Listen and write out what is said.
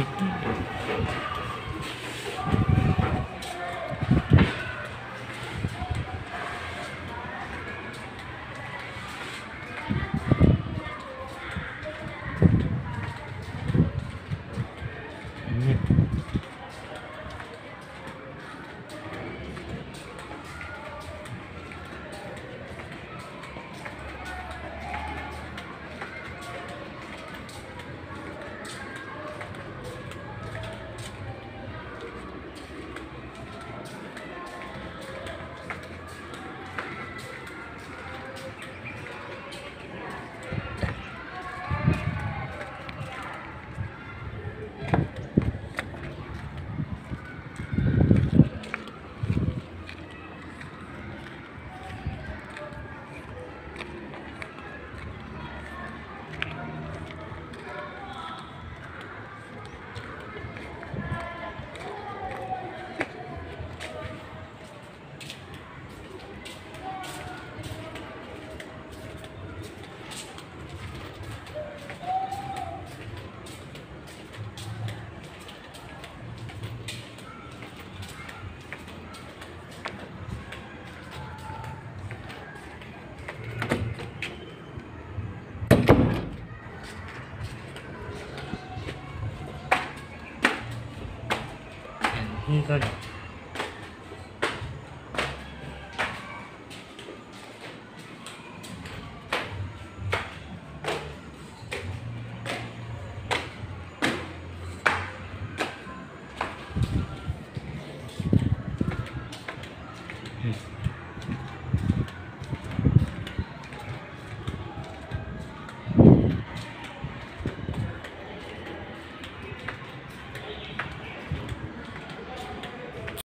Нет. いい感じ。